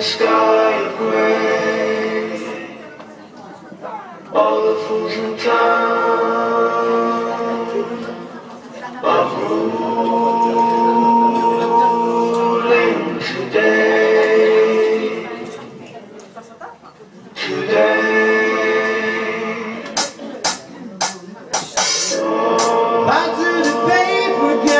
sky of gray. All the fools in town are rude. forget.